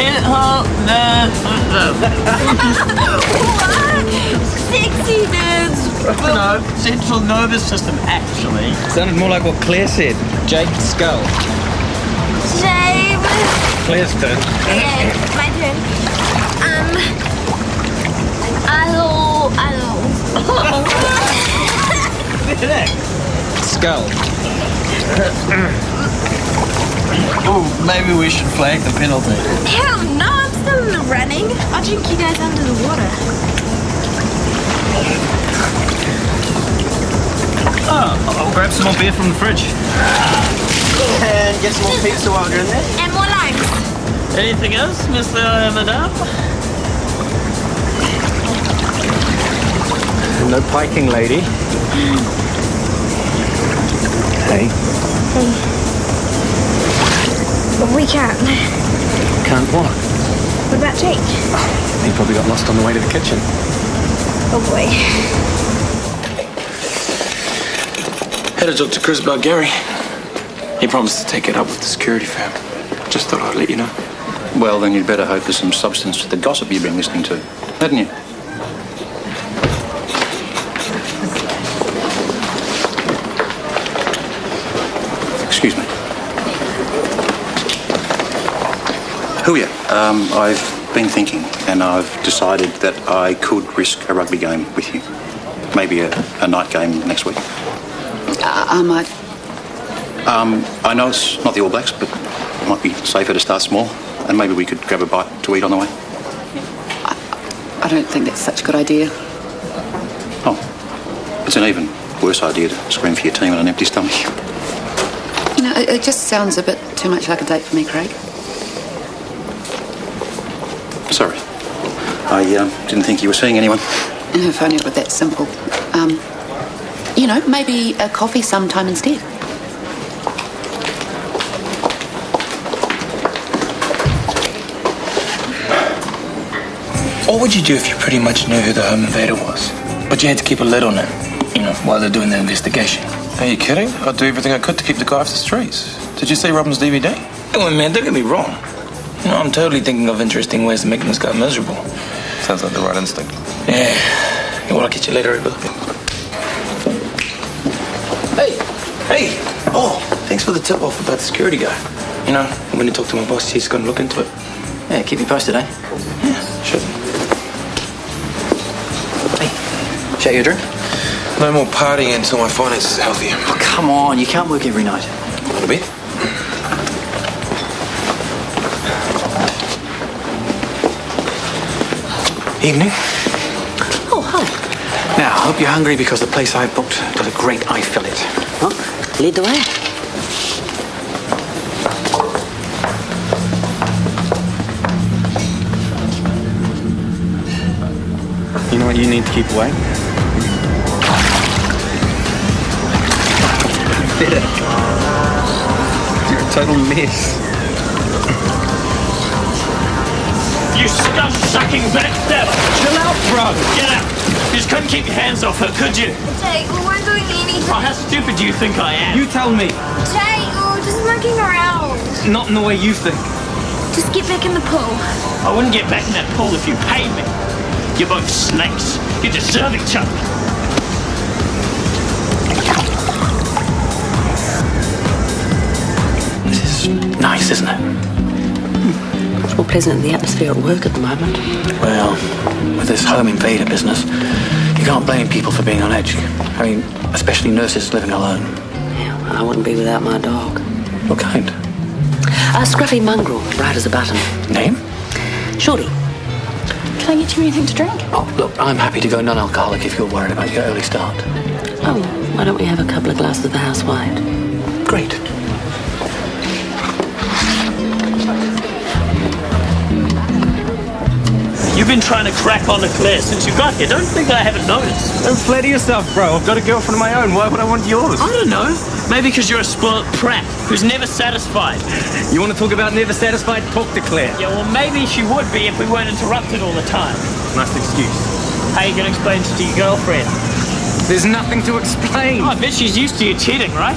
Central Sexy nerds. No, central nervous system, actually. Sounded more like what Claire said. Jake Skull. James. Claire's turn. Okay, my turn. Um. Hello, hello. Skull. Oh, maybe we should flag the penalty. Hell no, I'm still in the running. I'll drink you guys under the water. Oh, I'll grab some more beer from the fridge. And get some more pizza while you're in there. And more limes. Anything else, Mr. Madame? No piking, lady. can't. can't what? What about Jake? He probably got lost on the way to the kitchen. Oh boy. Had to talk to Chris about Gary. He promised to take it up with the security firm. Just thought I'd let you know. Well, then you'd better hope there's some substance to the gossip you've been listening to, hadn't you? Excuse me. Are you? Um, I've been thinking, and I've decided that I could risk a rugby game with you. Maybe a, a night game next week. I might. Um, I know it's not the All Blacks, but it might be safer to start small, and maybe we could grab a bite to eat on the way. I don't think that's such a good idea. Oh, it's an even worse idea to scream for your team on an empty stomach. You know, it, it just sounds a bit too much like a date for me, Craig. Sorry. I uh, didn't think you were seeing anyone. If only it were that simple. Um, you know, maybe a coffee sometime instead. What would you do if you pretty much knew who the home invader was? But you had to keep a lid on it, you know, while they're doing the investigation. Are you kidding? I'd do everything I could to keep the guy off the streets. Did you see Robin's DVD? Oh, man, don't get me wrong. You know, I'm totally thinking of interesting ways to make this guy miserable. Sounds like the right instinct. Yeah. Yeah, well, I'll get you later, Abel. Hey, hey. Oh, thanks for the tip off about the security guy. You know, I'm going to talk to my boss, he's going to look into it. Yeah, keep me posted, eh? Yeah, sure. Share your drink? No more partying until my finances are healthier. Oh, come on, you can't work every night. A little bit. Evening. Oh, hi. Now, I hope you're hungry because the place I've booked does a great eye fillet. Huh? Lead the way. You know what you need to keep awake? Better. You're a total mess. You scum sucking backstabber! Chill out, bro! Get out! You just couldn't keep your hands off her, could you? Jake, we weren't doing anything. Oh, how stupid do you think I am? You tell me. Jake, we were just mucking around. Not in the way you think. Just get back in the pool. I wouldn't get back in that pool if you paid me. You're both snakes. You deserve each other. This is nice, isn't it? It's more pleasant in the atmosphere at work at the moment. Well, with this home invader business, you can't blame people for being on edge. I mean, especially nurses living alone. Yeah, I wouldn't be without my dog. What kind? A scruffy mongrel, bright as a button. Name? Shorty. Can I get you anything to drink? Oh, look, I'm happy to go non-alcoholic if you're worried about your early start. Oh, why don't we have a couple of glasses of the house white? Great. You've been trying to crack on to Claire since you got here. Don't think I haven't noticed. Don't flatter yourself, bro. I've got a girlfriend of my own. Why would I want yours? I don't know. Maybe because you're a spoilt prat who's never satisfied. You want to talk about never satisfied? Talk to Claire. Yeah, well, maybe she would be if we weren't interrupted all the time. Nice excuse. How you gonna explain this to your girlfriend? There's nothing to explain. Oh, I bet she's used to you cheating, right?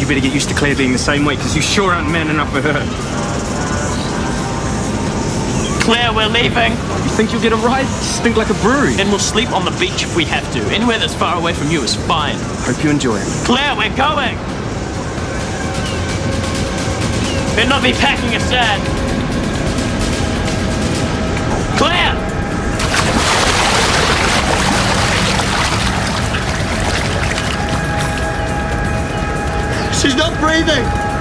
You better get used to Claire being the same way, because you sure aren't man enough for her. Claire, we're leaving. You think you'll get a ride? Stink like a brewery. Then we'll sleep on the beach if we have to. Anywhere that's far away from you is fine. Hope you enjoy it. Claire, we're going. Better not be packing a sad. Claire! She's not breathing!